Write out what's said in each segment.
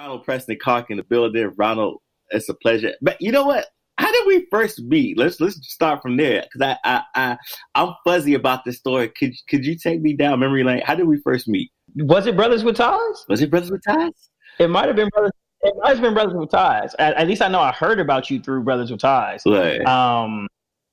Ronald Preston Clark in the building. Ronald, it's a pleasure. But you know what? How did we first meet? Let's let's start from there because I, I I I'm fuzzy about this story. Could could you take me down memory lane? How did we first meet? Was it Brothers with Ties? Was it Brothers with Ties? It might have been Brothers. It might have been Brothers with Ties. At, at least I know I heard about you through Brothers with Ties. Right. Um,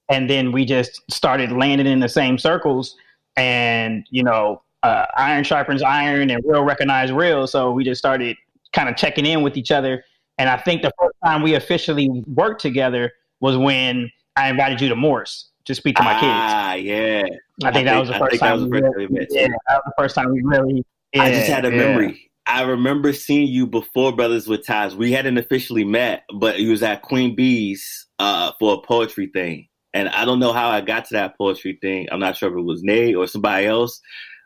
and then we just started landing in the same circles, and you know, uh, iron sharpens iron, and real recognize real. So we just started kind of checking in with each other. And I think the first time we officially worked together was when I invited you to Morris to speak to my kids. Ah, yeah. I think that was the I first think that time. was the we first really- time we met. yeah, that was the first time we really. I just had a yeah. memory. I remember seeing you before Brothers with Ties. We hadn't officially met, but you was at Queen Bee's uh, for a poetry thing. And I don't know how I got to that poetry thing. I'm not sure if it was Nate or somebody else,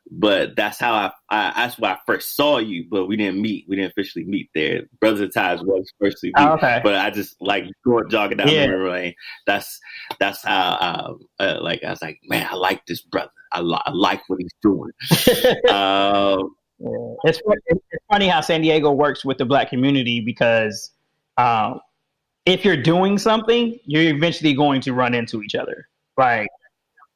but that's how I, I that's where I first saw you. But we didn't meet. We didn't officially meet there. Brothers with Ties was first meet. Oh, okay. But I just like going jogging down Yeah. memory lane. That's that's how uh, uh, like I was like, man, I like this brother. I, li- I like what he's doing. um, Yeah. It's it's funny how San Diego works with the black community because um, if you're doing something, you're eventually going to run into each other. Like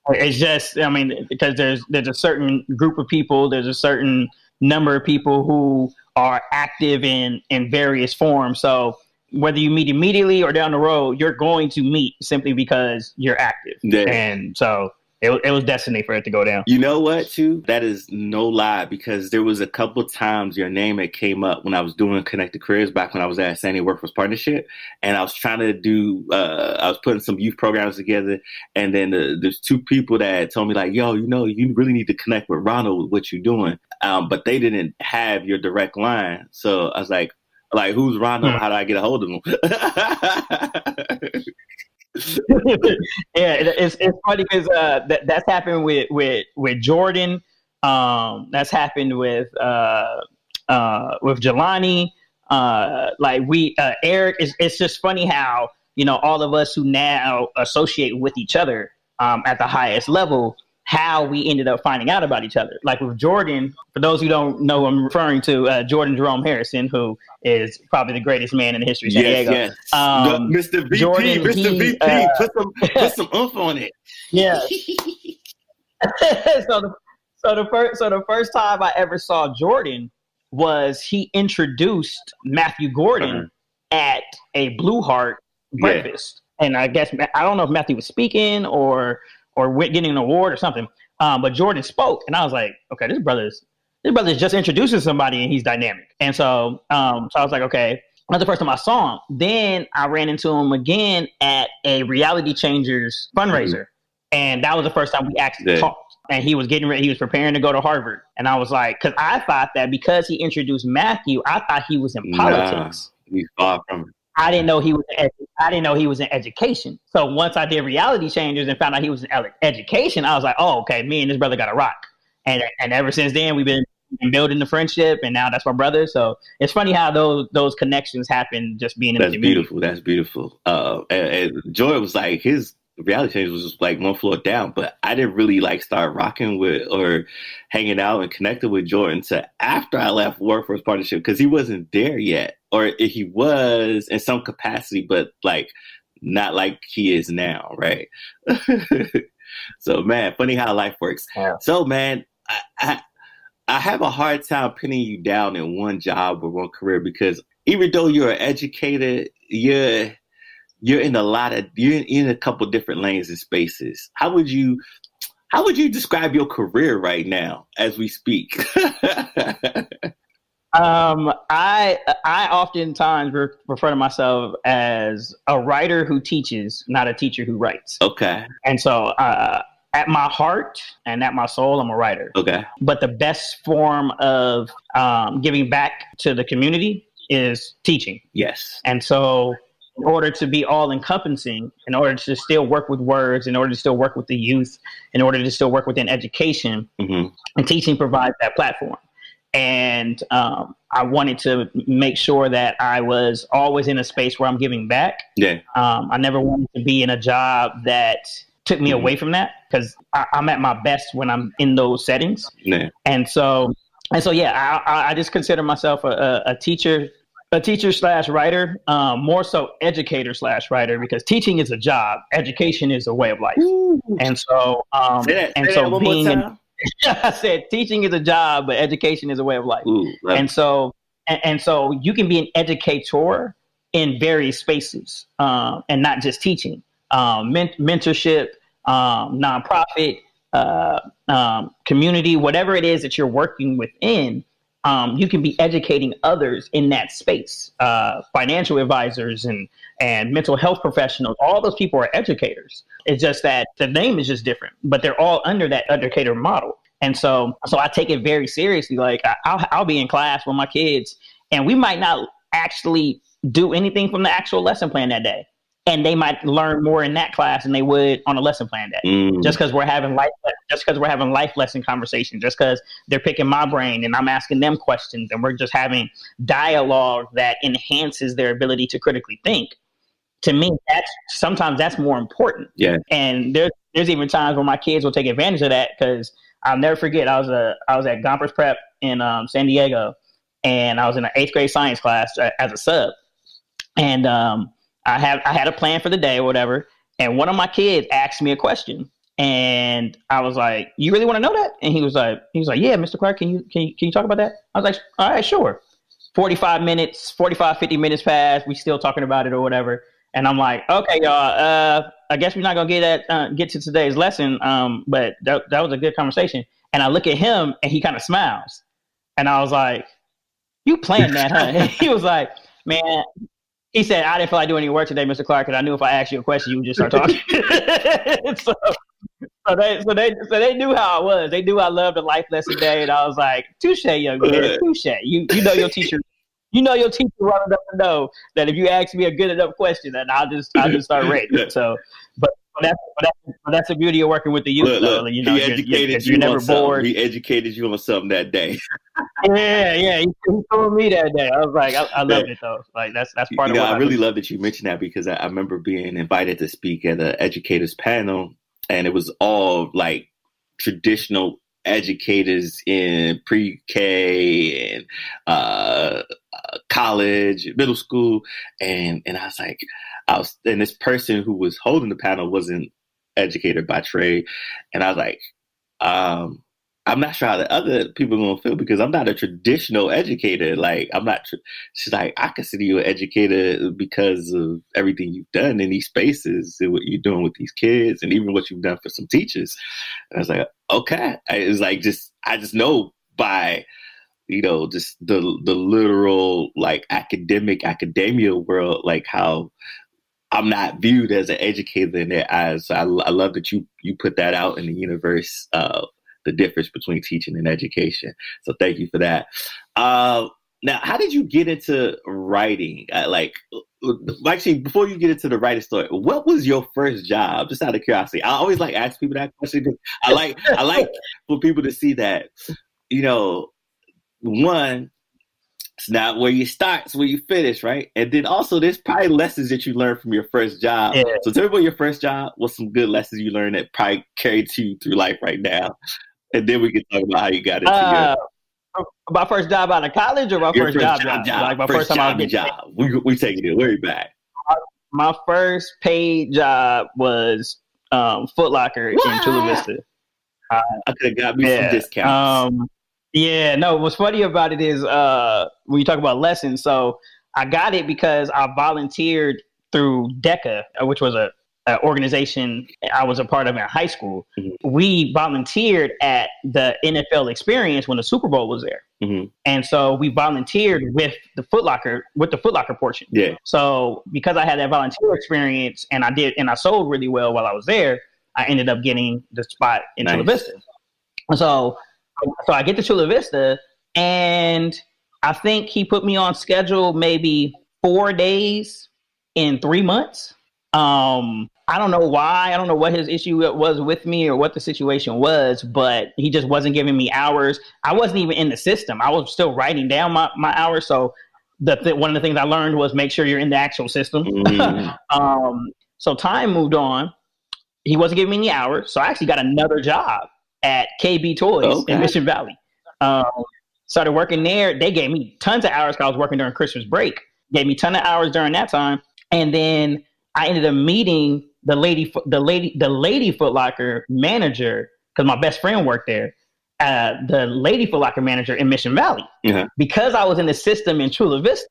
it's just, I mean, because there's there's a certain group of people, there's a certain number of people who are active in in various forms. So whether you meet immediately or down the road, you're going to meet simply because you're active. Yeah. And so it, it was destiny for it to go down. You know what, too? That is no lie because there was a couple times your name had came up when I was doing Connected Careers back when I was at San Diego Workforce Partnership, and I was trying to do. Uh, I was putting some youth programs together, and then uh, there's two people that told me like, "Yo, you know, you really need to connect with Ronald with what you're doing," um, but they didn't have your direct line, so I was like. Like who's Ronald? Hmm. How do I get a hold of him? yeah, it's it's funny because uh, that that's happened with with with Jordan. Um, that's happened with uh, uh, with Jelani. Uh, like we uh, Eric. It's it's just funny how you know all of us who now associate with each other um, at the highest level. How we ended up finding out about each other. Like with Jordan, for those who don't know, I'm referring to uh, Jordan Jerome Harrison, who is probably the greatest man in the history of San yes, Diego. yes. Um, The- Mr. VP, Jordan, Mr. he, VP, uh, put some put some oomph on it. Yeah. so the so the first so the first time I ever saw Jordan was he introduced Matthew Gordon at a Blue Heart Uh-huh. Yeah. breakfast, and I guess I don't know if Matthew was speaking or or getting an award or something, um, but Jordan spoke, and I was like, okay, this brother's this brother's just introducing somebody, and he's dynamic, and so um, so I was like, okay. That's the first time I saw him. Then I ran into him again at a Reality Changers fundraiser and that was the first time we actually Yeah. talked. And he was getting ready; he was preparing to go to Harvard, and I was like, because I thought that because he introduced Matthew, I thought he was in Nah. politics. He's far from it. I didn't know he was. In edu- I didn't know he was in education. So once I did Reality Changers and found out he was in ele- education, I was like, oh, okay, me and this brother got a rock. And and ever since then, we've been been building the friendship, and now that's my brother. So it's funny how those those connections happen just being in That's the community. beautiful. That's beautiful. Uh, and, and Joy was like his reality change was just like one floor down, but I didn't really like start rocking with or hanging out and connecting with Jordan until after I left Workforce Partnership because he wasn't there yet, or if he was in some capacity, but like not like he is now, right? so man, funny how life works. Yeah. So man, I, I I have a hard time pinning you down in one job or one career because even though you're an educator, you're you're in a lot of you're in a couple different lanes and spaces. How would you how would you describe your career right now as we speak? Um, I I oftentimes refer to myself as a writer who teaches, not a teacher who writes. okay, And so, uh, at my heart and at my soul, I'm a writer. okay, But the best form of um, giving back to the community is teaching. yes, And so, in order to be all encompassing, in order to still work with words, in order to still work with the youth, in order to still work within education, hmm and teaching provides that platform. And um, I wanted to make sure that I was always in a space where I'm giving back. yeah, Um, I never wanted to be in a job that took me Mhm. away from that because I'm at my best when I'm in those settings. yeah, And so, and so, yeah, I, I- just consider myself a, a, teacher a teacher slash writer, um, more so educator slash writer, because teaching is a job, education is a way of life, Ooh. and so um, that, and so being I said teaching is a job, but education is a way of life, Ooh, and so and, and, so you can be an educator in various spaces, um, and not just teaching, um, men- mentorship, um, nonprofit, uh, um, community, whatever it is that you're working within um, you can be educating others in that space. Uh, financial advisors and and mental health professionals, all those people are educators. It's just that the name is just different, but they're all under that educator model. And so, so I take it very seriously. Like I'll, I'll be in class with my kids, and we might not actually do anything from the actual lesson plan that day and they might learn more in that class than they would on a lesson plan day. Mm. Just because we're having life, just because we're having life lesson conversations, just because they're picking my brain and I'm asking them questions, and we're just having dialogue that enhances their ability to critically think. To me, that's sometimes that's more important. Yeah. And there's there's even times where my kids will take advantage of that because I'll never forget I was a I was at Gompers Prep in um, San Diego, and I was in an eighth grade science class uh, as a sub, and um, I have I had a plan for the day or whatever, and one of my kids asked me a question, and I was like, "You really want to know that?" And he was like, "He was like, yeah, Mr. Clark, can you can you, can you talk about that?" I was like, "All right, sure." 45 minutes, 45, 50 minutes passed. We still talking about it or whatever. And I'm like, okay, y'all. Uh, I guess we're not gonna get that uh, get to today's lesson. Um, but that that was a good conversation. And I look at him, and he kind of smiles. And I was like, "You planned that, huh?" he was like, "Man, he said, I didn't feel like doing any work today, Mr. Clark, because I knew if I asked you a question, you would just start talking. so, so, they, so they, so they knew how I was. They knew I loved a life lesson day, and I was like, "Touche, young man, touche." You, you know your teacher, you know your teacher well enough to know that if you ask me a good enough question, then I'll just, I'll just start reading. So, but but that's, but that's, but that's the beauty of working with the youth. Look, look, you know, he educated you're, you never bored. He educated you on something that day. yeah, yeah. He, he, told me that day. I was like, I, I loved it though. Like that's that's part you of. Know, I, I really love that you mentioned that because I, I remember being invited to speak at an educators panel, and it was all like traditional educators in pre-K and uh, uh, college, middle school, and and I was like, I was, and this person who was holding the panel wasn't educated by trade, and I was like, um, I'm not sure how the other people are gonna feel because I'm not a traditional educator. Like I'm not. She's like, I consider you an educator because of everything you've done in these spaces and what you're doing with these kids, and even what you've done for some teachers. And I was like, okay. I it's like just I just know by you know just the the literal like academic academia world like how I'm not viewed as an educator in their eyes. So I, I love that you you put that out in the universe. Uh, the difference between teaching and education. So thank you for that. Uh, now, how did you get into writing? Uh, like, actually, before you get into the writing story, what was your first job? Just out of curiosity, I always like ask people that question. I like I like for people to see that, you know, one, it's not where you start, it's where you finish, right? And then also, there's probably lessons that you learned from your first job. Yeah. So tell me about your first job. What's some good lessons you learned that probably carried you through life right now? and then we can talk about how you got into uh, my first job out of college or my first, first, job, job, job, Like my first, first time job, I was job. We we taking it way back. My first paid job was um, Foot Locker what? in Chula Vista. Uh, I could have got me yeah, some discounts. Um, yeah, no. What's funny about it is uh, when you talk about lessons. So I got it because I volunteered through DECA, which was a uh, organization I was a part of in high school, mm-hmm. we volunteered at the NFL experience when the Super Bowl was there. Mm-hmm. And so we volunteered with the Footlocker, with the Footlocker portion. Yeah. So because I had that volunteer experience and I did, and I sold really well while I was there, I ended up getting the spot in nice. Chula Vista. So, so I get to Chula Vista and I think he put me on schedule maybe four days in three months. Um, I don't know why. I don't know what his issue was with me or what the situation was, but he just wasn't giving me hours. I wasn't even in the system. I was still writing down my, my hours. So the th- one of the things I learned was make sure you're in the actual system. Mm. um, so time moved on. He wasn't giving me any hours. So I actually got another job at KB Toys okay. in Mission Valley. Um, Started working there. They gave me tons of hours because I was working during Christmas break. Gave me ton of hours during that time, and then I ended up meeting the lady, the lady, the lady Footlocker manager because my best friend worked there. Uh, the lady Footlocker manager in Mission Valley. Yeah. Because I was in the system in Chula Vista,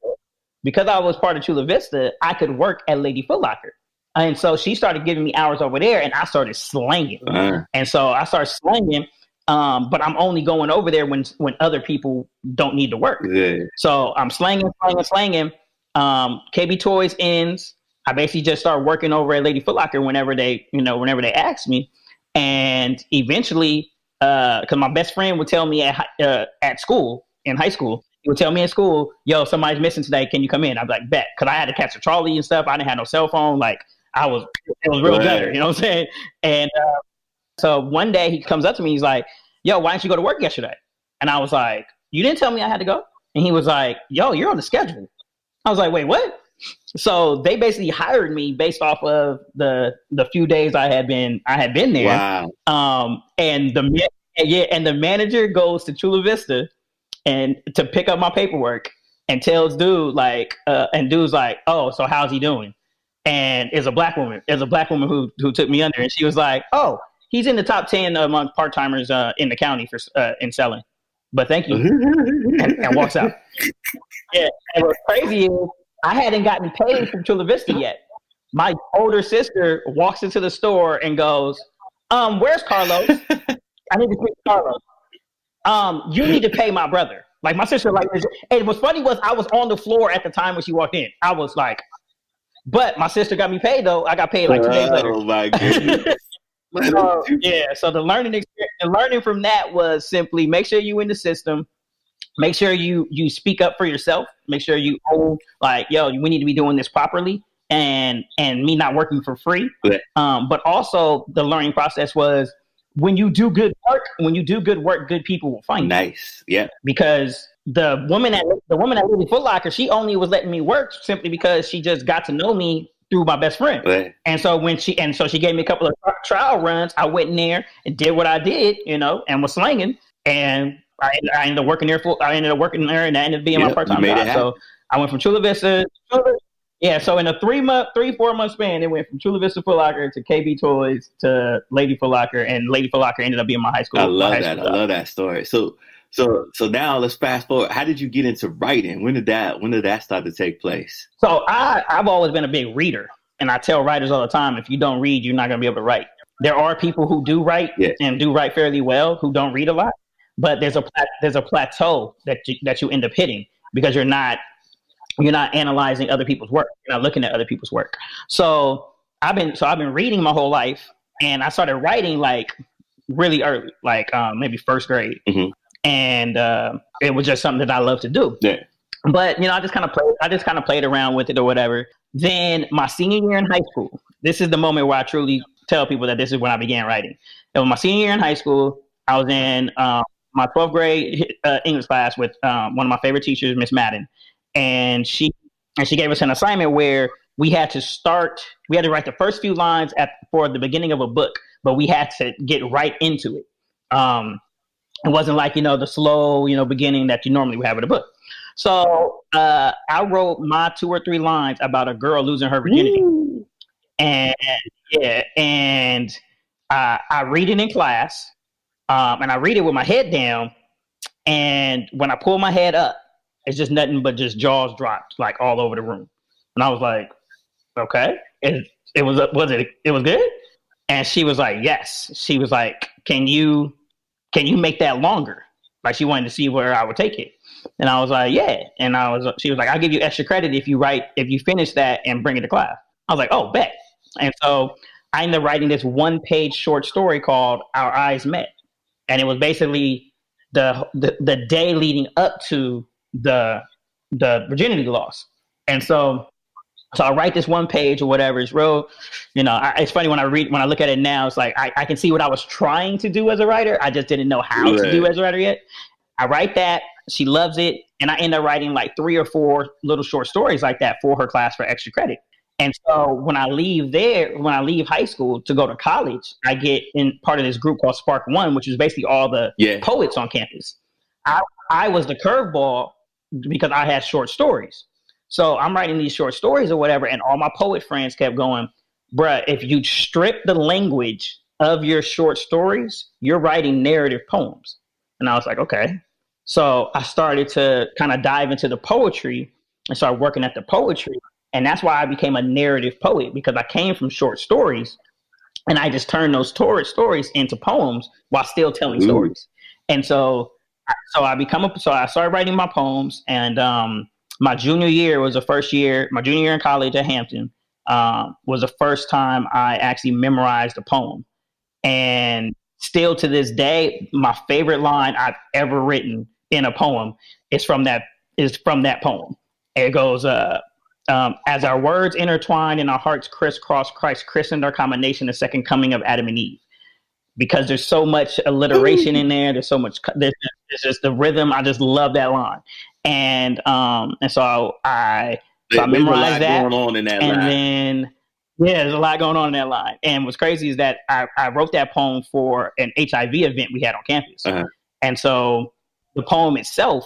because I was part of Chula Vista, I could work at Lady Footlocker. And so she started giving me hours over there, and I started slanging. Uh, And so I started slanging, um, but I'm only going over there when when other people don't need to work. yeah. So I'm slanging, slanging, slanging. Um, KB Toys ends. I basically just start working over at Lady Footlocker whenever they, you know, whenever they ask me. And eventually, because my best friend would tell me at uh, at school in high school, he would tell me in school, "Yo, somebody's missing today. Can you come in?" I'd be like, "Bet," because I had to catch a trolley and stuff. I didn't have no cell phone. Like I was, it was real Right. gutter. You know what I'm saying? And uh, so one day he comes up to me. He's like, "Yo, why didn't you go to work yesterday?" And I was like, "You didn't tell me I had to go." And he was like, "Yo, you're on the schedule." I was like, "Wait, what?" So they basically hired me based off of the the few days I had been I had been there. Wow. Um, and the yeah, and the manager goes to Chula Vista and to pick up my paperwork and tells dude like, uh, and dude's like, oh, so how's he doing? And is a black woman, is a black woman who who took me under, and she was like, oh, he's in the top ten among part timers uh, in the county for uh, in selling. But thank you, and, and walks out. Yeah, and what's crazy is I hadn't gotten paid from Chula Vista yet. My older sister walks into the store and goes, "Um, where's Carlos? I need to speak to Carlos. Um, you need to pay my brother." Like my sister, like, and what's funny was I was on the floor at the time when she walked in. I was like, but my sister got me paid though. I got paid like two days later. Oh my goodness. So, yeah. So the learning experience, the learning from that was simply make sure you in the system, make sure you you speak up for yourself, make sure you own like yo, we need to be doing this properly, and and me not working for free. Yeah. Um, but also the learning process was when you do good work, when you do good work, good people will find you nice. Yeah. because the woman at the woman at Lady Foot Locker, she only was letting me work simply because she just got to know me through my best friend. Right. And so when she and so she gave me a couple of trial runs, I went in there and did what I did, you know, and was slanging. And I, I ended up working there For, I ended up working there, and that ended up being Yep, my part time job. So I went from Chula Vista. Chula- yeah, so in a three month, three four month span, it went from Chula Vista Foot Locker to KB Toys to Lady Foot Locker, and Lady Foot Locker ended up being my high school. I love that. I love that story. So so so now let's fast forward. How did you get into writing? When did that when did that start to take place? So I, I've always been a big reader, and I tell writers all the time: if you don't read, you're not going to be able to write. There are people who do write Yeah. and do write fairly well who don't read a lot, but there's a there's a plateau that you, that you end up hitting because you're not you're not analyzing other people's work. You're not looking at other people's work. So I've been so I've been reading my whole life, and I started writing like really early, like um, maybe first grade, Mhm. And uh, it was just something that I love to do Yeah. but you know, I just kind of played. I just kind of played around with it or whatever. Then my senior year in high school, this is the moment where I truly tell people that this is when I began writing. It was my senior year in high school. I was in um, my 12th grade uh, English class with um, one of my favorite teachers, Miss Madden, and she and she gave us an assignment where we had to start. We had to write the first few lines at for the beginning of a book, but we had to get right into it. Um, it wasn't like you know the slow you know beginning that you normally would have with a book. So uh, I wrote my two or three lines about a girl losing her virginity, and yeah, and uh, I read it in class, um, and I read it with my head down, and when I pull my head up, it's just nothing but just jaws dropped like all over the room, and I was like, okay, it, it was was it it was good, and she was like, yes, she was like, can you can you make that longer? Like she wanted to see where I would take it. And I was like, yeah. And I was, she was like, I'll give you extra credit if you write, if you finish that and bring it to class. I was like, oh, bet. And so I ended up writing this one page short story called Our Eyes Met. And it was basically the, the, the day leading up to the, the virginity loss. And so, so I write this one page or whatever. It's real, you know, I, it's funny when I read, when I look at it now, it's like, I, I can see what I was trying to do as a writer. I just didn't know how to do as a writer yet. I write that. She loves it. And I end up writing like three or four little short stories like that for her class for extra credit. And so when I leave there, when I leave high school to go to college, I get in part of this group called Spark One, which is basically all the Yeah. poets on campus. I I was the curveball because I had short stories. So I'm writing these short stories or whatever, and all my poet friends kept going, bruh, if you strip the language of your short stories, you're writing narrative poems. And I was like, okay. So I started to kind of dive into the poetry and started working at the poetry. And that's why I became a narrative poet because I came from short stories and I just turned those torrid stories into poems while still telling Ooh. stories. And so, so I become a, so I started writing my poems and, um, my junior year was the first year, my junior year in college at Hampton, um, was the first time I actually memorized a poem. And still to this day, my favorite line I've ever written in a poem is from that is from that poem. It goes, uh, um, as our words intertwine and our hearts crisscross, Christ christened our combination the second coming of Adam and Eve. Because there's so much alliteration in there, there's so much, there's, there's just the rhythm. I just love that line, and um, and so I, so I memorized that. Going on in that and line. then yeah, there's a lot going on in that line. And what's crazy is that I, I wrote that poem for an HIV event we had on campus. Uh-huh. And so the poem itself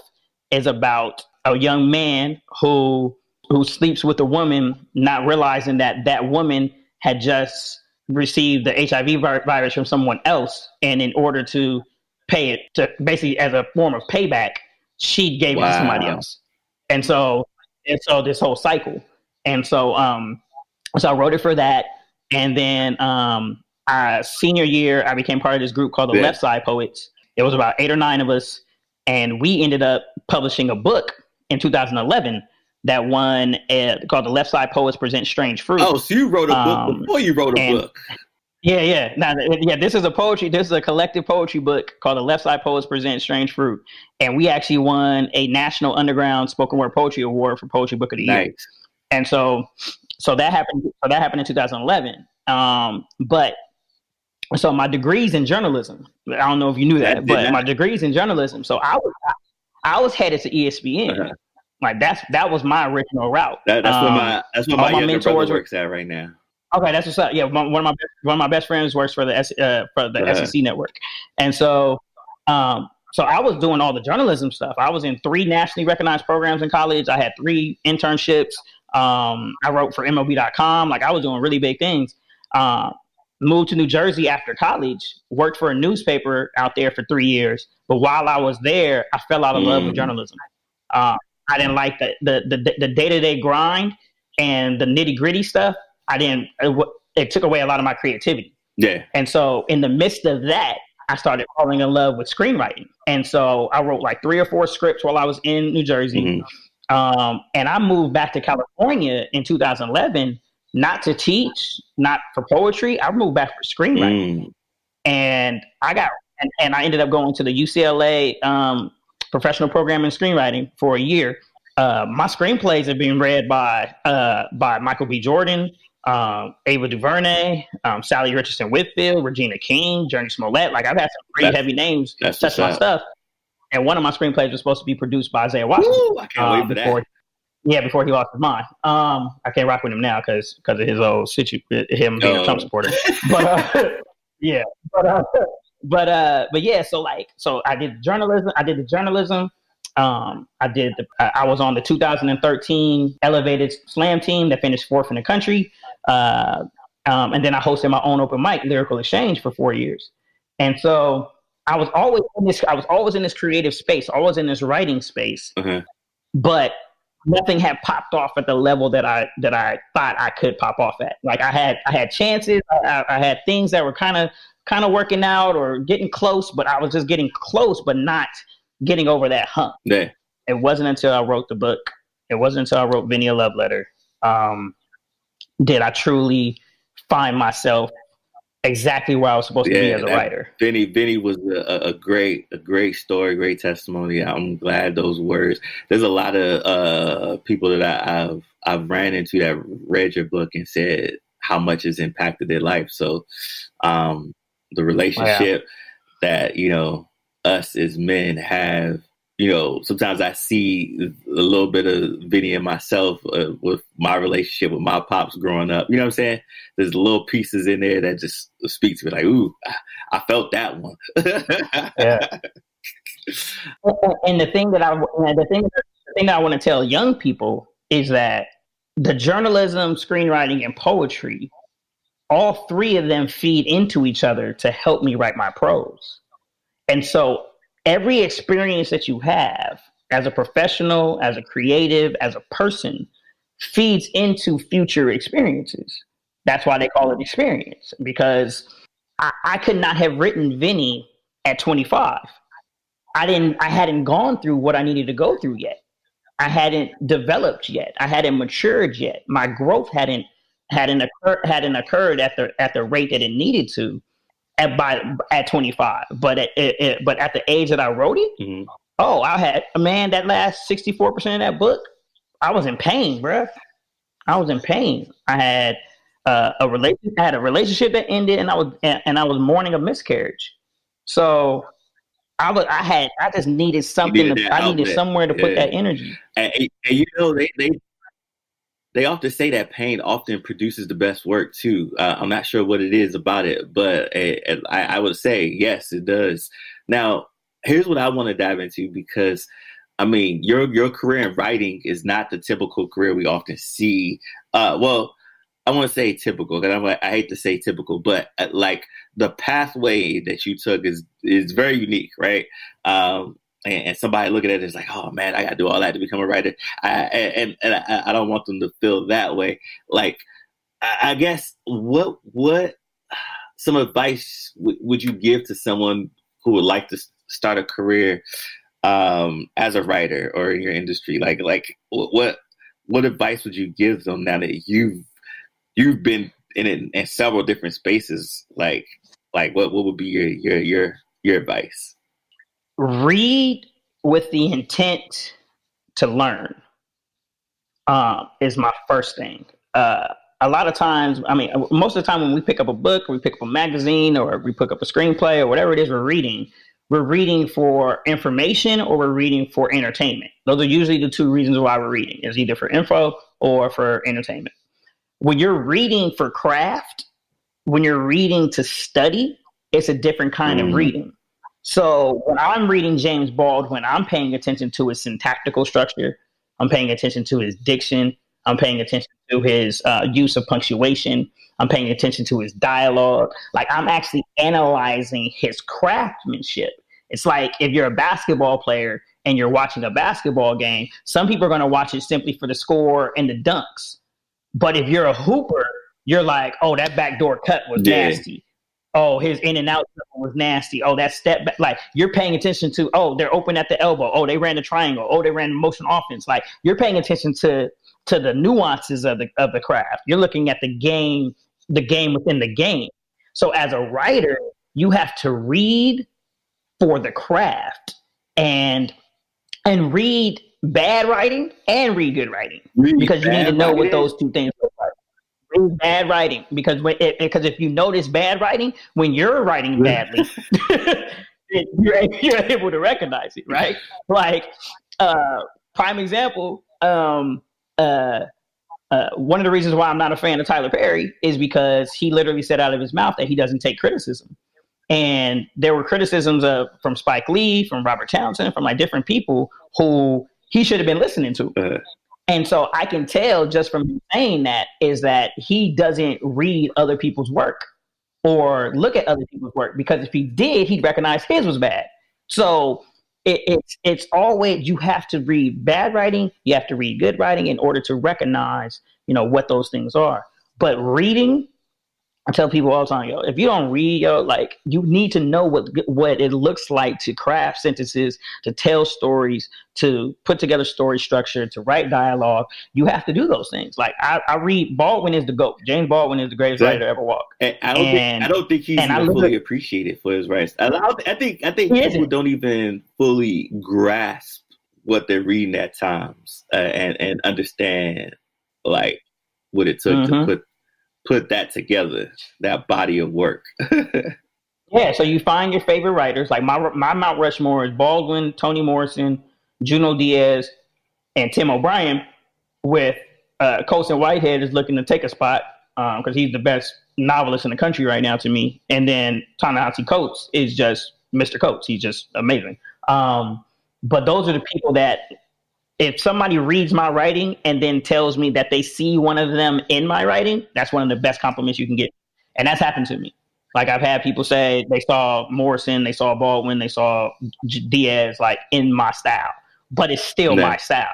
is about a young man who who sleeps with a woman, not realizing that that woman had just received the HIV virus from someone else, and in order to pay it to basically as a form of payback, she gave wow. it to somebody else. And so and so this whole cycle. And so um so I wrote it for that. And then um, uh, senior year, I became part of this group called the yeah. Left Side Poets. It was about eight or nine of us, and we ended up publishing a book in 2011 that won uh, called the Left Side Poets Present Strange Fruit. Oh, so you wrote a book um, before you wrote a and, book. Yeah, yeah. Now, yeah, this is a poetry. This is a collective poetry book called "The Left Side Poets Present Strange Fruit," and we actually won a National Underground Spoken Word Poetry Award for Poetry Book of the Year. And so, so that happened. So that happened in 2011. Um, but so my degrees in journalism. I don't know if you knew that, but my degrees in journalism. So I was I was headed to ESPN. Uh-huh. Like that's that was my original route. That, that's um, what my that's what my, my mentors works at right now. Okay, that's what's up. Yeah, one of my one of my best friends works for the S, uh, for the. SEC network, and so um, so I was doing all the journalism stuff. I was in three nationally recognized programs in college. I had three internships. Um, I wrote for MLB.com. Like I was doing really big things. Uh, moved to New Jersey after college, worked for a newspaper out there for three years. But while I was there, I fell out of mm. love with mm. journalism. Uh, I didn't like the the the day to day grind and the nitty gritty stuff. I didn't. It, it took away a lot of my creativity. Yeah. And so in the midst of that, I started falling in love with screenwriting. And so I wrote like three or four scripts while I was in New Jersey. Mm-hmm. Um, and I moved back to California in 2011, not to teach, not for poetry. I moved back for screenwriting. Mm. And I got, and, and, I ended up going to the UCLA um, professional program in screenwriting for a year. Uh, my screenplays have been read by uh, by Michael B. Jordan, um, Ava DuVernay, um, Salli Richardson Whitfield, Regina King, Jurnee Smollett. Like I've had some pretty heavy names touch my stuff and one of my screenplays was supposed to be produced by Isaiah Washington. Ooh, I can't um, wait for before, that. Yeah, before he lost his mind. Um, I can't rock with him now because because of his old situ him being oh. a Trump supporter. but uh, yeah, but uh, but uh, but yeah. So like, so I did journalism. I did the journalism. Um, I did. The, I was on the 2013 Elevated Slam team that finished fourth in the country. Uh, um, and then I hosted my own open mic, Lyrical Exchange, for four years. And so I was always in this. I was always in this creative space, always in this writing space, mm-hmm. but nothing had popped off at the level that I that I thought I could pop off at. Like I had I had chances, I, I had things that were kind of kind of working out or getting close, but I was just getting close, but not getting over that hump. Yeah. It wasn't until I wrote the book. It wasn't until I wrote Vinny a Love Letter. Um, did I truly find myself exactly where I was supposed yeah, to be as a writer. Vinny, Vinny was a, a, great, a great story, great testimony. I'm glad those words. There's a lot of uh, people that I, have I've ran into that read your book and said how much has impacted their life. So, um, the relationship that you know us as men have you know, sometimes I see a little bit of Vinny in myself uh, with my relationship with my pops growing up. You know what I'm saying? There's little pieces in there that just speak to me like, ooh, I, I felt that one. yeah. and the thing that I the thing the thing that I want to tell young people is that the journalism, screenwriting, and poetry, all three of them feed into each other to help me write my prose. And so every experience that you have as a professional, as a creative, as a person feeds into future experiences. That's why they call it experience because I, I could not have written Vinny at 25. I didn't I hadn't gone through what I needed to go through yet. I hadn't developed yet. I hadn't matured yet. My growth hadn't hadn't occurred hadn't occurred at the at the rate that it needed to at by at 25. But at, it, but at the age that I wrote it, mm-hmm. oh, I had a man that last 64 percent of that book. I was in pain, bruh. I was in pain. I had uh, a relationship. I had a relationship that ended, and I was and, and I was mourning a miscarriage. So I was, I had, I just needed something. Needed to, I needed somewhere to put that energy. And, and, and, you know, they, they, they often say that pain often produces the best work too. Uh, I'm not sure what it is about it, but uh, I, I would say yes, it does. Now, here's what I want to dive into because I mean, your your career in writing is not the typical career we often see. Uh, well, I want to say typical because I hate to say typical, but uh, like the pathway that you took is is very unique, right? Um, and, somebody looking at it is like, oh man, I got to do all that to become a writer. I, and and I, I, don't want them to feel that way. Like, I, I guess what what some advice w- would you give to someone who would like to start a career um, as a writer or in your industry? Like, like what what advice would you give them now that you've you've been in it in several different spaces. Like, like what what would be your your your your advice? Read with the intent to learn. Um, is my first thing. Uh, a lot of times, I mean, most of the time when we pick up a book, or we pick up a magazine, or we pick up a screenplay, or whatever it is we're reading, we're reading for information or we're reading for entertainment. Those are usually the two reasons why we're reading. Is either for info or for entertainment when you're reading for craft, when you're reading to study, it's a different kind mm. of reading. So when I'm reading James Baldwin, I'm paying attention to his syntactical structure. I'm paying attention to his diction. I'm paying attention to his uh, use of punctuation. I'm paying attention to his dialogue. Like I'm actually analyzing his craftsmanship. It's like if you're a basketball player and you're watching a basketball game, some people are going to watch it simply for the score and the dunks. But if you're a hooper, you're like, oh, that backdoor cut was yeah. nasty. Oh, his in and out was nasty. Oh, that step back. Like you're paying attention to, oh, they're open at the elbow. Oh, they ran the triangle. Oh, they ran the motion offense. Like you're paying attention to to the nuances of the of the craft. You're looking at the game, the game within the game. So as a writer, you have to read for the craft and and read bad writing and read good writing read because you need to know what those two things Read bad writing because when it, because if you notice bad writing when you're writing badly, you're, you're able to recognize it, right? Like uh, prime example. Um, uh, uh, one of the reasons why I'm not a fan of Tyler Perry is because he literally said out of his mouth that he doesn't take criticism. And there were criticisms of from Spike Lee, from Robert Townsend, from like different people who he should have been listening to. Uh-huh. And so I can tell just from saying that is that he doesn't read other people's work or look at other people's work because if he did, he'd recognize his was bad. So it, it's it's always you have to read bad writing, you have to read good writing in order to recognize you know what those things are. But reading I tell people all the time, yo, if you don't read, yo, like you need to know what what it looks like to craft sentences, to tell stories, to put together story structure, to write dialogue. You have to do those things. Like I, I read Baldwin is the goat. James Baldwin is the greatest writer ever walk. And I don't and, think I don't think he's fully at, appreciated for his writing. I, I, think I think people don't even fully grasp what they're reading at times uh, and and understand like what it took mm-hmm. to put put that together, that body of work. yeah, so you find your favorite writers. Like my my Mount Rushmore is Baldwin, Toni Morrison, Junot Diaz, and Tim O'Brien. With uh, Colson Whitehead is looking to take a spot because um, he's the best novelist in the country right now to me. And then Ta-Nehisi Coates is just Mr. Coates. He's just amazing. Um, but those are the people that if somebody reads my writing and then tells me that they see one of them in my writing, that's one of the best compliments you can get. And that's happened to me. Like I've had people say they saw Morrison, they saw Baldwin, they saw Diaz like in my style, but it's still my style.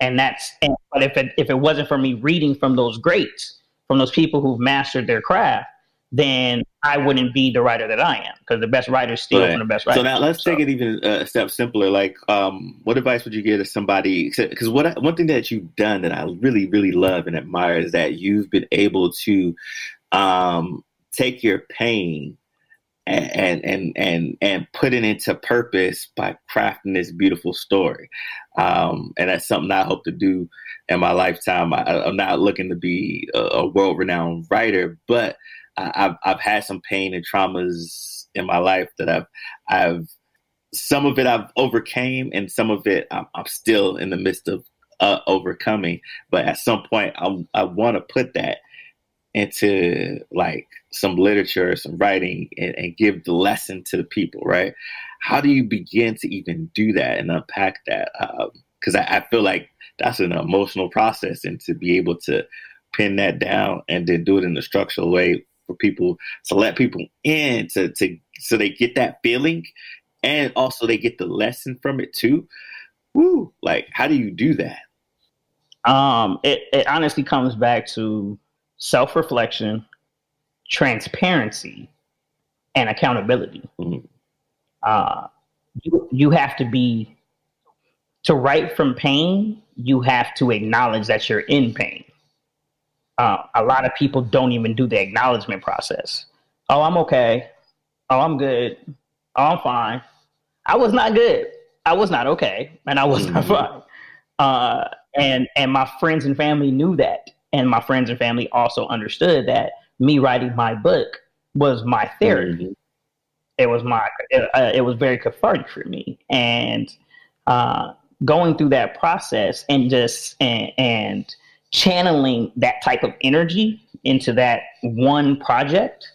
And that's and, but if it if it wasn't for me reading from those greats, from those people who've mastered their craft, then I wouldn't be the writer that I am because the best writers steal right. from the best writers. So now let's so. take it even a step simpler. Like, um, what advice would you give to somebody? Because what one thing that you've done that I really, really love and admire is that you've been able to um, take your pain and and and and put it into purpose by crafting this beautiful story. Um, and that's something I hope to do in my lifetime. I, am not looking to be a, a world renowned writer, but I've I've had some pain and traumas in my life that I've I've some of it I've overcame and some of it I'm, I'm still in the midst of uh, overcoming. But at some point, I I want to put that into like some literature, some writing, and, and, give the lesson to the people. Right? How do you begin to even do that and unpack that? Because um, I, I feel like that's an emotional process, and to be able to pin that down and then do it in a structural way for people to let people in to, to so they get that feeling and also they get the lesson from it too. Woo! Like, how do you do that? Um, it, it honestly comes back to self reflection, transparency, and accountability. Mm-hmm. Uh, you, you have to be to write from pain. You have to acknowledge that you're in pain uh, a lot of people don't even do the acknowledgement process. Oh, I'm okay. Oh, I'm good. Oh, I'm fine. I was not good. I was not okay, and I was mm-hmm. not fine. Uh, and and my friends and family knew that, and my friends and family also understood that me writing my book was my therapy. Mm-hmm. It was my it, uh, it, was very cathartic for me, and uh, going through that process and just and, and channeling that type of energy into that one project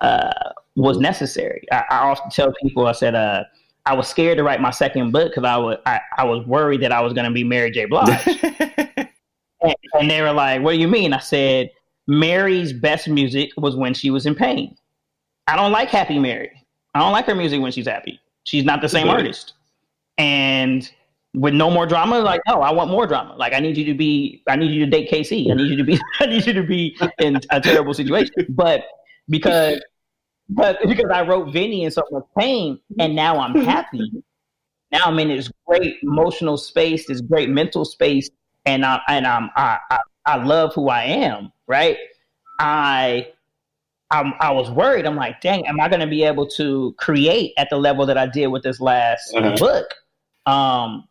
uh, was necessary. I, I, often tell people, I said, uh, I was scared to write my second book because I was I, I, was worried that I was going to be Mary J. Blige, and, and they were like, "What do you mean?" I said, "Mary's best music was when she was in pain. I don't like Happy Mary. I don't like her music when she's happy. She's not the same artist." And with no more drama like no i want more drama like i need you to be i need you to date K-Ci i need you to be i need you to be in a terrible situation but because but because i wrote vinny in so much pain and now i'm happy now i'm in this great emotional space this great mental space and i and i'm i i, I love who i am right i I'm, I was worried. I'm like, dang, am I going to be able to create at the level that I did with this last uh-huh. book? Um,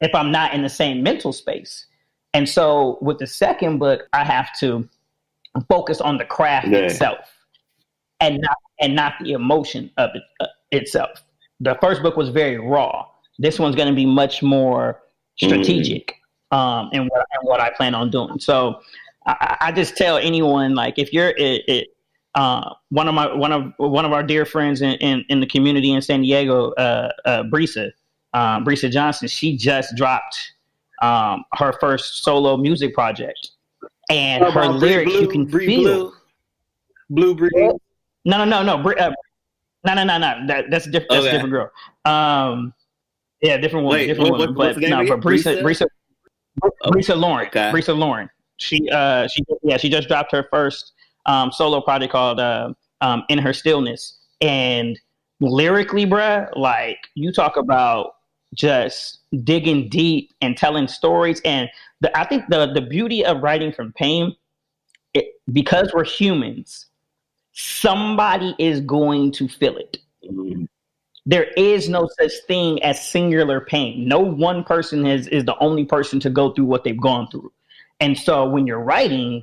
if I'm not in the same mental space. And so with the second book, I have to focus on the craft yeah. itself and not and not the emotion of it uh, itself. The first book was very raw. This one's going to be much more strategic mm. um, in what in what I plan on doing. So I, I just tell anyone like if you're it, it, uh, one of my one of one of our dear friends in, in, in the community in San Diego, uh, uh, Brisa, um, Brisa Johnson, she just dropped um, her first solo music project, and her lyrics blue, you can feel. Blue, blue No, no, no, no, uh, no, no, no, no. That, that's a different. That's okay. a different girl. Um, yeah, different woman, Wait, different what, woman. What, but no, but Brisa, Brisa, Brisa, oh, Brisa Lauren, okay. Brisa Lauren. She, uh, she, yeah, she just dropped her first um, solo project called uh, um, "In Her Stillness," and lyrically, bruh, like you talk about just digging deep and telling stories. And the, I think the the beauty of writing from pain, it, because we're humans, somebody is going to feel it. Mm-hmm. There is no such thing as singular pain. No one person is is the only person to go through what they've gone through. And so when you're writing,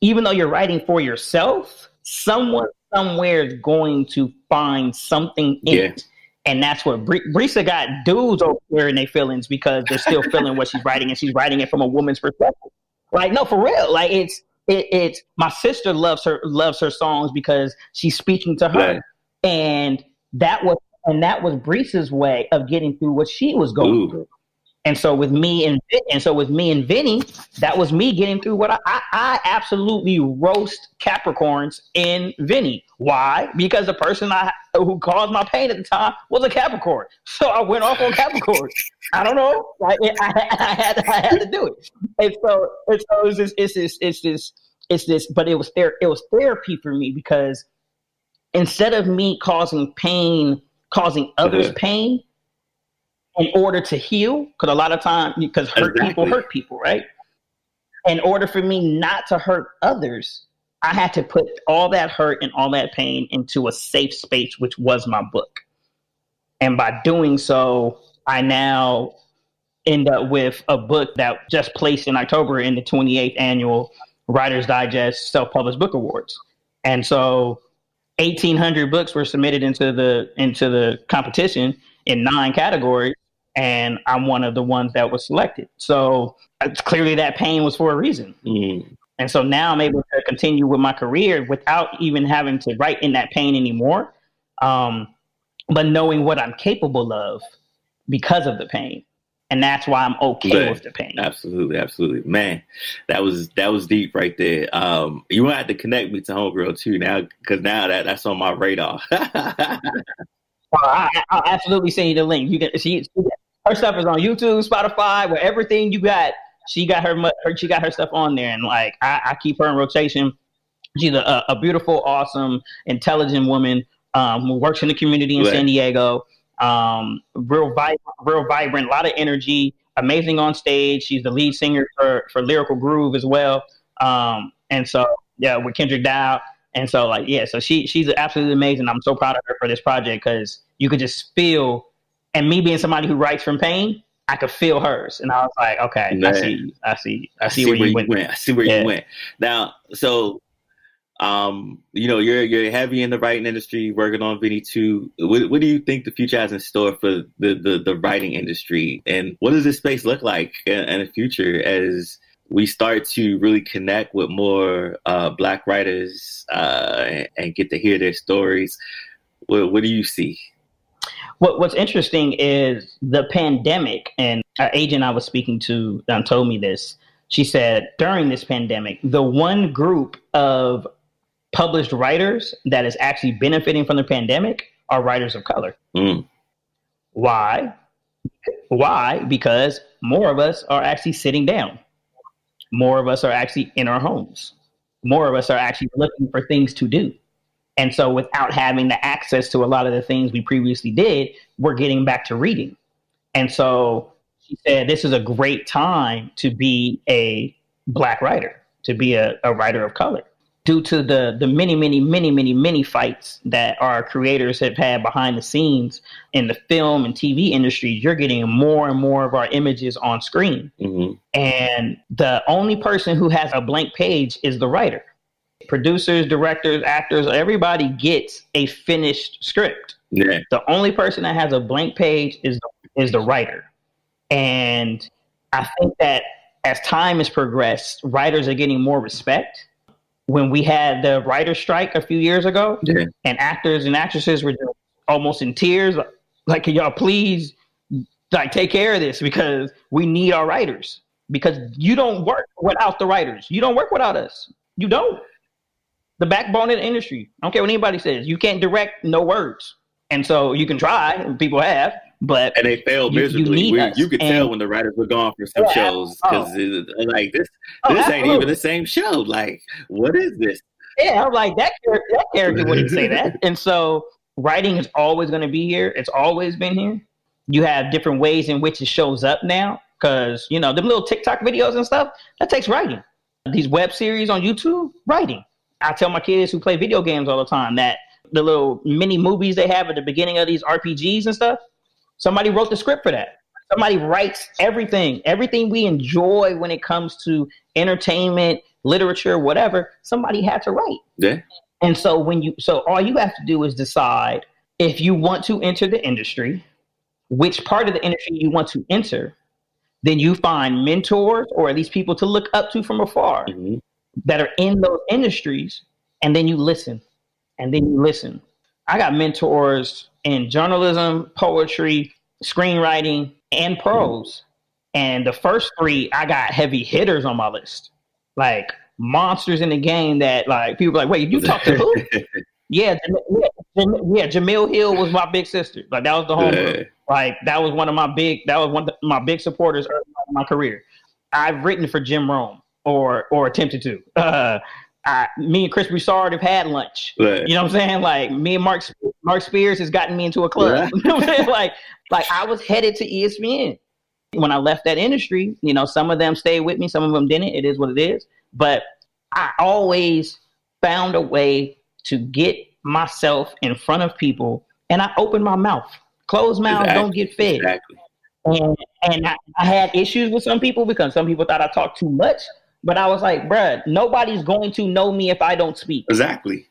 even though you're writing for yourself, someone somewhere is going to find something in yeah. it and that's what Brisa got dudes over there in their feelings because they're still feeling what she's writing, and she's writing it from a woman's perspective. Like, no, for real. Like, it's it, it's my sister loves her loves her songs because she's speaking to her, right. and that was and that was Brisa's way of getting through what she was going Ooh. through. And so with me and and so with me and Vinny, that was me getting through what I, I, I absolutely roast Capricorns in Vinny. Why? Because the person I who caused my pain at the time was a Capricorn. So I went off on Capricorn. I don't know. I, I, I, had I had to do it. And so and so it's this it's this it's this it's this. But it was there. It was therapy for me because instead of me causing pain, causing others mm-hmm. pain in order to heal, because a lot of times, because hurt exactly. people hurt people, right? In order for me not to hurt others, I had to put all that hurt and all that pain into a safe space, which was my book. And by doing so, I now end up with a book that just placed in October in the 28th annual Writers Digest Self Published Book Awards. And so 1800 books were submitted into the into the competition in nine categories and I'm one of the ones that was selected. So it's clearly that pain was for a reason. Mm. And so now I'm able to continue with my career without even having to write in that pain anymore. Um, but knowing what I'm capable of because of the pain. And that's why I'm okay with the pain. Absolutely, absolutely. Man, that was that was deep right there. Um, you want to have to connect me to Homegirl too now because now that that's on my radar. Oh, I, will absolutely send you the link. You can see her stuff is on YouTube, Spotify, where everything you got. She got her, her she got her stuff on there, and like I, I keep her in rotation. She's a, a beautiful, awesome, intelligent woman um, who works in the community in right. San Diego. Um, real vibrant, real vibrant, a lot of energy, amazing on stage. She's the lead singer for for Lyrical Groove as well. Um, and so yeah, with Kendrick Dow. And so like yeah, so she she's absolutely amazing. I'm so proud of her for this project because you could just feel and me being somebody who writes from pain, I could feel hers, and I was like, okay, Man. I see, I see, I see, I see where, where, you went. went. I see where yeah. you went. Now, so, um, you know, you're you're heavy in the writing industry, working on Vinny too. What, what do you think the future has in store for the, the the writing industry, and what does this space look like in, in the future as we start to really connect with more uh, Black writers uh, and, and get to hear their stories? What, what do you see? What, what's interesting is the pandemic, and an agent I was speaking to um, told me this. She said during this pandemic, the one group of published writers that is actually benefiting from the pandemic are writers of color. Mm. Why? Why? Because more of us are actually sitting down. More of us are actually in our homes. More of us are actually looking for things to do. And so, without having the access to a lot of the things we previously did, we're getting back to reading. And so, she said, This is a great time to be a Black writer, to be a, a writer of color. Due to the, the many, many, many, many, many fights that our creators have had behind the scenes in the film and TV industries, you're getting more and more of our images on screen. Mm-hmm. And the only person who has a blank page is the writer producers, directors, actors, everybody gets a finished script. Yeah. The only person that has a blank page is the, is the writer. And I think that as time has progressed, writers are getting more respect. When we had the writer strike a few years ago, yeah. and actors and actresses were almost in tears, like, can y'all please like take care of this because we need our writers. Because you don't work without the writers. You don't work without us. You don't the backbone of the industry. I don't care what anybody says. You can't direct no words. And so you can try, people have, but and they failed miserably. You, you could and, tell when the writers were gone for some yeah, shows because oh. like this, oh, this absolutely. ain't even the same show. Like, what is this? Yeah, I'm like that. That character wouldn't say that. And so writing is always going to be here. It's always been here. You have different ways in which it shows up now because you know them little TikTok videos and stuff that takes writing. These web series on YouTube, writing. I tell my kids who play video games all the time that the little mini movies they have at the beginning of these RPGs and stuff, somebody wrote the script for that. Somebody writes everything, everything we enjoy when it comes to entertainment, literature, whatever. Somebody had to write. Yeah. And so when you, so all you have to do is decide if you want to enter the industry, which part of the industry you want to enter. Then you find mentors or at least people to look up to from afar. Mm-hmm that are in those industries, and then you listen, and then you listen. I got mentors in journalism, poetry, screenwriting, and prose. And the first three, I got heavy hitters on my list, like monsters in the game that like people like, wait, you talk to who? yeah, yeah, yeah, Jemele Hill was my big sister. Like that was the home. Yeah. Like that was one of my big. That was one of my big supporters of my career. I've written for Jim Rome or or attempted to. Uh, I, me and Chris Broussard have had lunch. Right. You know what I'm saying? Like me and Mark Marc Spears has gotten me into a club. Right. You know what I'm saying? Like like I was headed to ESPN when I left that industry. You know, some of them stayed with me, some of them didn't. It is what it is. But I always found a way to get myself in front of people, and I opened my mouth. Closed mouth exactly. don't get fed. Exactly. And and I, I, had issues with some people because some people thought I talked too much. But I was like, bruh, nobody's going to know me if I don't speak. Exactly.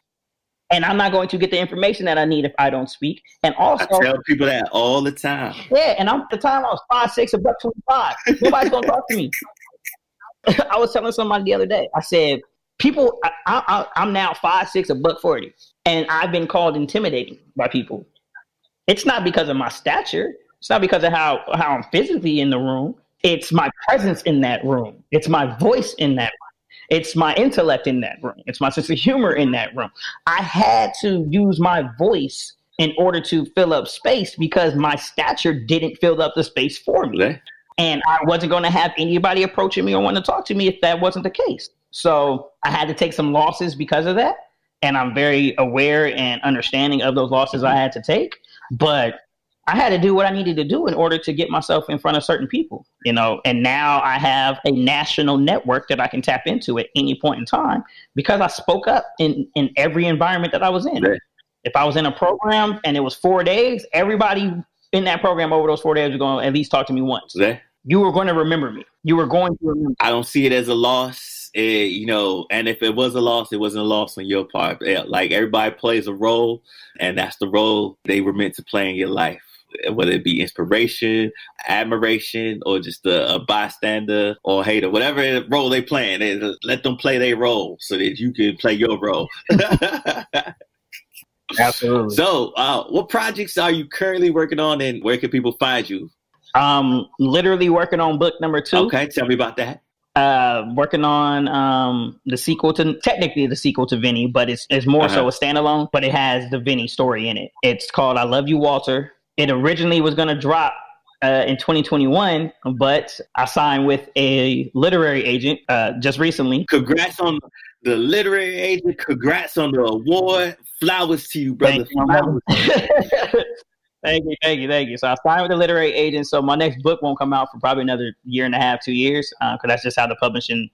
And I'm not going to get the information that I need if I don't speak. And also, I tell people that all the time. Yeah, and I'm at the time I was five six, a buck twenty five. Nobody's gonna talk to me. I was telling somebody the other day. I said, people, I, am now five six, a buck forty, and I've been called intimidating by people. It's not because of my stature. It's not because of how how I'm physically in the room. It's my presence in that room. It's my voice in that room. It's my intellect in that room. It's my sense of humor in that room. I had to use my voice in order to fill up space because my stature didn't fill up the space for me. Okay. And I wasn't going to have anybody approaching me or want to talk to me if that wasn't the case. So I had to take some losses because of that. And I'm very aware and understanding of those losses I had to take. But I had to do what I needed to do in order to get myself in front of certain people, you know. And now I have a national network that I can tap into at any point in time because I spoke up in in every environment that I was in. Right. If I was in a program and it was four days, everybody in that program over those four days was going to at least talk to me once. Right. You were going to remember me. You were going to remember. I don't see it as a loss. It, you know, and if it was a loss, it wasn't a loss on your part. Like everybody plays a role, and that's the role they were meant to play in your life whether it be inspiration, admiration, or just a, a bystander or hater, whatever role they playing, they, let them play their role so that you can play your role. Absolutely. So, uh, what projects are you currently working on, and where can people find you? Um, literally working on book number two. Okay, tell me about that. Uh, working on um, the sequel to technically the sequel to Vinny, but it's it's more uh-huh. so a standalone. But it has the Vinny story in it. It's called "I Love You, Walter." It originally was going to drop uh, in 2021, but I signed with a literary agent uh, just recently. Congrats on the literary agent. Congrats on the award. Flowers to you, brother. Thank you, thank you, thank you, thank you. So I signed with a literary agent. So my next book won't come out for probably another year and a half, two years, because uh, that's just how the publishing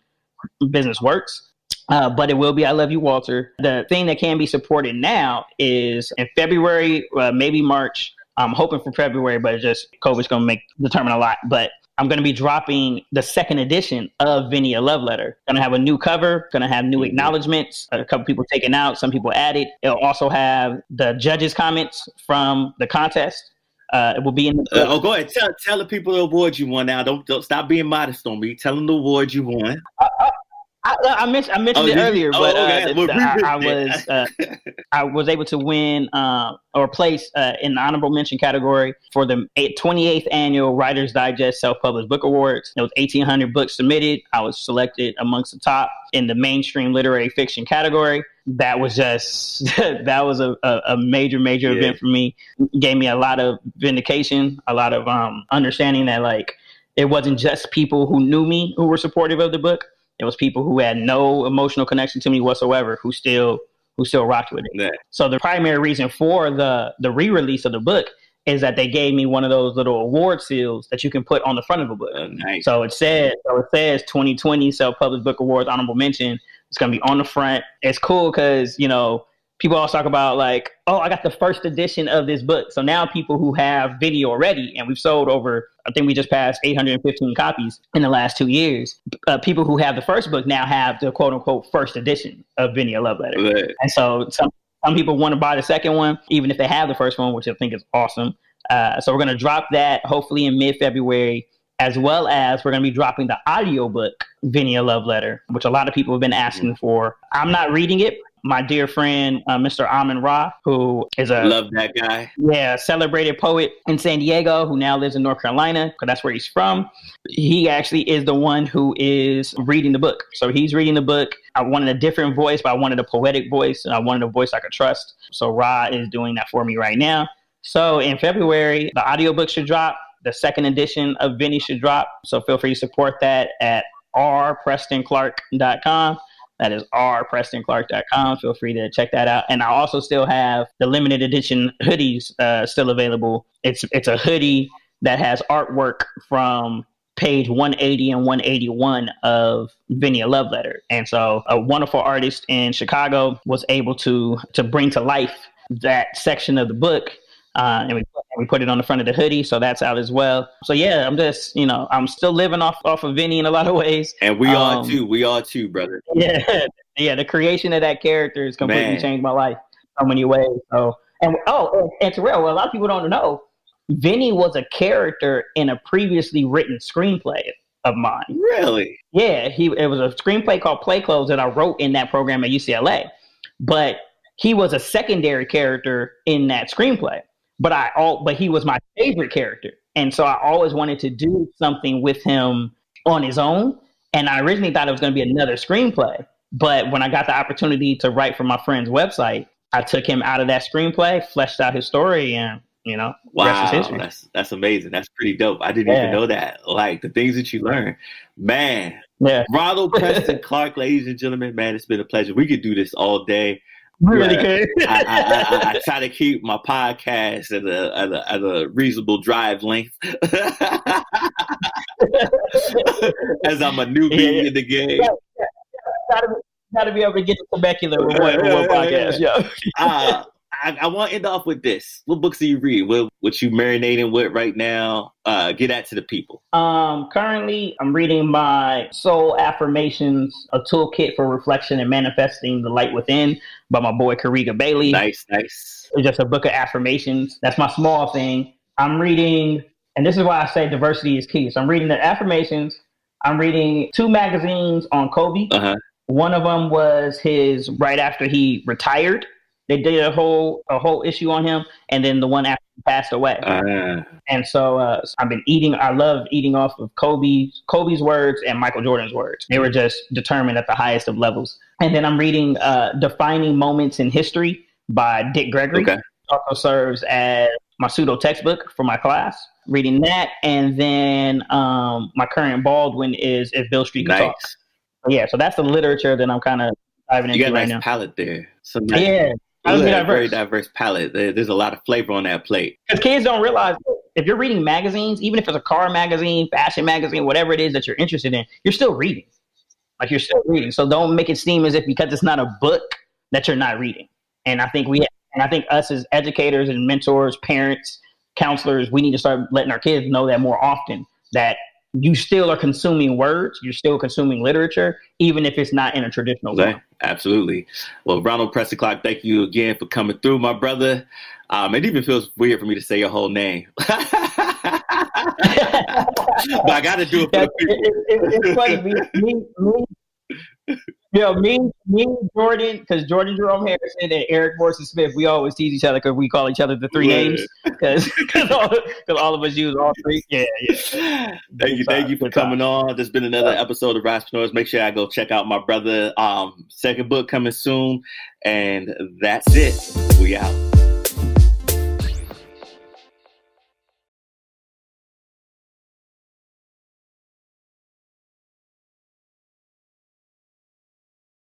business works. Uh, but it will be I Love You, Walter. The thing that can be supported now is in February, uh, maybe March, I'm hoping for February, but just COVID's going to make determine a lot. But I'm going to be dropping the second edition of Vinny a Love Letter. Going to have a new cover, going to have new mm-hmm. acknowledgments, a couple people taken out, some people added. It'll also have the judges' comments from the contest. Uh, it will be in the. Uh, oh, go ahead. Tell, tell the people the award you won now. Don't, don't stop being modest on me. Tell them the award you won. Uh, uh I, I, mentioned I mentioned oh, it earlier, oh, but okay. uh, I, I, was uh, I was able to win uh, or place uh, in the honorable mention category for the 28th annual Writers Digest Self Published Book Awards. There was 1,800 books submitted. I was selected amongst the top in the mainstream literary fiction category. That was just that was a, a, a major major yeah. event for me. gave me a lot of vindication, a lot of um, understanding that like it wasn't just people who knew me who were supportive of the book it was people who had no emotional connection to me whatsoever who still who still rocked with it. Yeah. So the primary reason for the the re-release of the book is that they gave me one of those little award seals that you can put on the front of a book. Oh, nice. So it says so it says 2020 Self Published Book Awards honorable mention. It's gonna be on the front. It's cool because you know people always talk about like, oh, I got the first edition of this book. So now people who have Vinny already, and we've sold over, I think we just passed 815 copies in the last two years. Uh, people who have the first book now have the quote unquote first edition of Vinny a Love Letter. Right. And so some some people want to buy the second one, even if they have the first one, which I think is awesome. Uh, so we're going to drop that hopefully in mid February, as well as we're going to be dropping the audiobook Vinny a Love Letter, which a lot of people have been asking for. I'm not reading it my dear friend, uh, Mr. Amin Ra, who is a love that guy. Yeah, celebrated poet in San Diego who now lives in North Carolina because that's where he's from. He actually is the one who is reading the book. So he's reading the book. I wanted a different voice, but I wanted a poetic voice and I wanted a voice I could trust. So Ra is doing that for me right now. So in February, the audiobook should drop. The second edition of Vinny should drop. So feel free to support that at rprestonclark.com. That is rprestonclark.com. Feel free to check that out. And I also still have the limited edition hoodies uh, still available. It's it's a hoodie that has artwork from page 180 and 181 of Vinny Love Letter. And so a wonderful artist in Chicago was able to to bring to life that section of the book uh, and we we put it on the front of the hoodie, so that's out as well. So yeah, I'm just you know I'm still living off off of Vinny in a lot of ways, and we um, are too. We are too, brother. Yeah, yeah. The creation of that character has completely Man. changed my life so many ways. So and oh, and, and Taryell, well, a lot of people don't know, Vinny was a character in a previously written screenplay of mine. Really? Yeah, he it was a screenplay called Play Clothes that I wrote in that program at UCLA, but he was a secondary character in that screenplay but I all but he was my favorite character. And so I always wanted to do something with him on his own. And I originally thought it was going to be another screenplay. But when I got the opportunity to write for my friend's website, I took him out of that screenplay, fleshed out his story, and you know, wow, that's that's amazing. That's pretty dope. I didn't yeah. even know that. Like the things that you learn, man. Yeah, Ronald Preston Clark, ladies and gentlemen, man, it's been a pleasure. We could do this all day. Really good. I, I, I, I, try to keep my podcast at a, at a, at a reasonable drive length. As I'm a newbie yeah, in the game. Yeah, yeah, gotta, gotta, be able to get the Temecula with one, one podcast. Yeah. uh, I, I, want to end off with this. What books do you read? What what you marinating with right now? Uh, get that to the people. Um, currently, I'm reading my Soul Affirmations, a toolkit for reflection and manifesting the light within, by my boy Kariga Bailey. Nice, nice. It's just a book of affirmations. That's my small thing. I'm reading, and this is why I say diversity is key. So I'm reading the affirmations. I'm reading two magazines on Kobe. Uh-huh. One of them was his right after he retired they did a whole a whole issue on him, and then the one after he passed away. Uh, and so uh, I've been eating. I love eating off of Kobe's Kobe's words and Michael Jordan's words. They were just determined at the highest of levels. And then I'm reading uh, "Defining Moments in History" by Dick Gregory. Okay. Also serves as my pseudo textbook for my class. Reading that, and then um, my current Baldwin is "If Beale Street Could nice. Talk." Yeah, so that's the literature that I'm kind of diving into you got a right nice now. palette there. So nice. yeah, I was a very diverse palette. There's a lot of flavor on that plate. Because kids don't realize if you're reading magazines, even if it's a car magazine, fashion magazine, whatever it is that you're interested in, you're still reading. Like you're still reading. So don't make it seem as if because it's not a book that you're not reading. And I think we, and I think us as educators and mentors, parents, counselors, we need to start letting our kids know that more often that you still are consuming words, you're still consuming literature, even if it's not in a traditional way. Absolutely. Well, Ronald Preston Clark, thank you again for coming through, my brother. Um, it even feels weird for me to say your whole name. but I got to do it for the people. It, it, it's funny. Me, me, me, know, me, me, Jordan, because Jordan Jerome Harrison and Eric Morrison Smith, we always tease each other because we call each other the three yeah. names because all, all, of us use all three. Yeah, yeah. Thank you, thank you for coming on. There's been another episode of Raspreneurs. Make sure I go check out my brother. Um, second book coming soon, and that's it. We out.